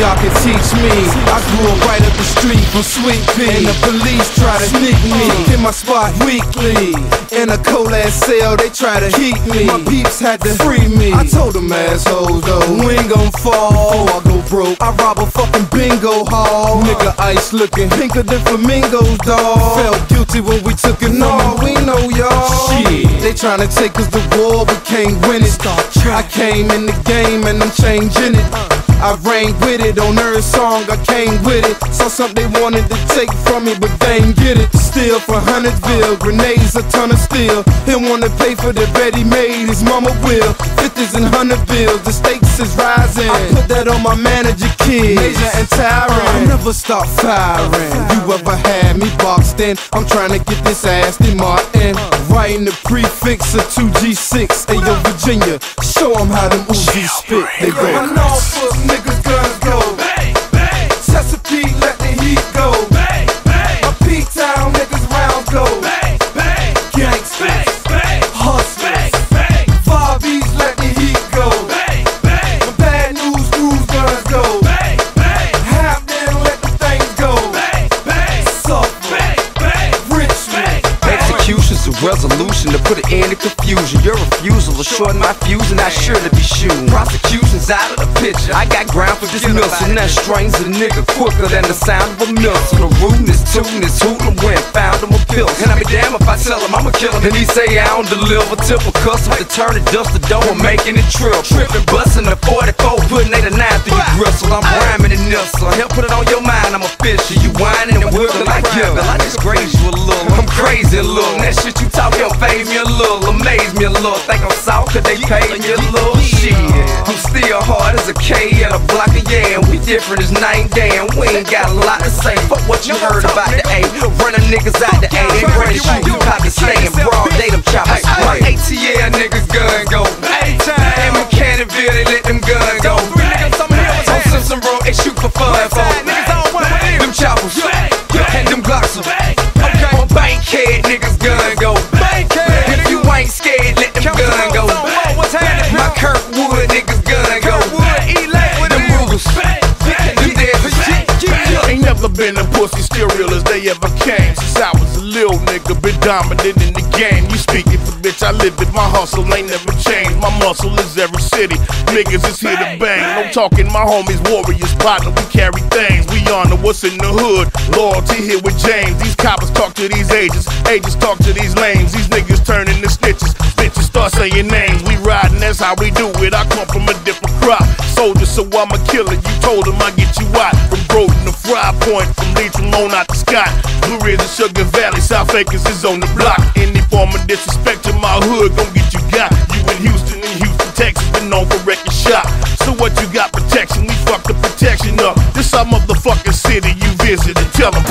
y'all can teach me. I grew up right up the street from Sweet Pea, and the police try to sneak me. In my spot weekly, in a cold ass cell, they try to keep me. My peeps had to free me. I told them assholes though, we ain't gon' fall. Before I go broke, I rob a fucking bingo hall. Nigga ice looking pinker than flamingos, dawg. Felt guilty when we took it, all. we know y'all. Shit, they tryna take us to war, we can't win it. I came in the game and I'm changing it. Uh. I rang with it on every song, I came with it. Saw something they wanted to take from me, but they ain't get it. Still for Huntersville, grenades, a ton of steel. He wanna pay for the bed he made, his mama will. Fifties and hundred bills, the stakes is rising. I put that on my manager kids, Major and Tyron. I never stop firing. You ever had me boxed in? I'm trying to get this Aston Martin. Writing the prefix of 2G6. Ayo, Virginia, show them how them Uzis spit. They go. Resolution to put an end to confusion. Your refusal will shorten my fuse, and I sure to be shooting. Prosecution's out of the picture. I got ground for dismissal, and that strains a nigga quicker than the sound of a missile. The rudeness, tudeness, hoodlum went, found him a pill. And I be damn if I tell him I'ma kill him. And he say I don't deliver. Tip a custom to turn it dust the dough and making it trill. Tripping, busting the 44, putting 8 or 9 through your gristle. I'm rhyming and nissel. Help put it on your mind, I'm official. You whining like giggle. I disgrace you a little. I'm crazy a little. That shit you talking fade me a little, amaze me a little. Think I'm soft, cause they pay me a little shit. I'm still hard as a K at a block of yeah. We different as night and day, and we ain't got a lot to say. Fuck what you heard about the A. Running niggas out the A. They running shoes, pussy still real as they ever came. Since I was a little nigga, been dominant in the game. You speaking for bitch, I live it. My hustle ain't never changed. My muscle is every city. Niggas is here to bang. No talking, my homies, warriors, partner. We carry things. We honor what's in the hood. Loyalty here with James. These coppers talk to these agents. Agents talk to these lames. These niggas turn into snitches. Bitches start saying names. We riding, that's how we do it. I come from a different crop. Soldier, so I'm a killer. You told him I get you out. From Broden to Fry Point, from Sugar Valley, South Acres is on the block. Any form of disrespect to my hood, gon' get you got. You in Houston and Houston, Texas, been known for wrecking shop. So what you got protection? We fuck the protection up. This our motherfucking city you visited. Tell them,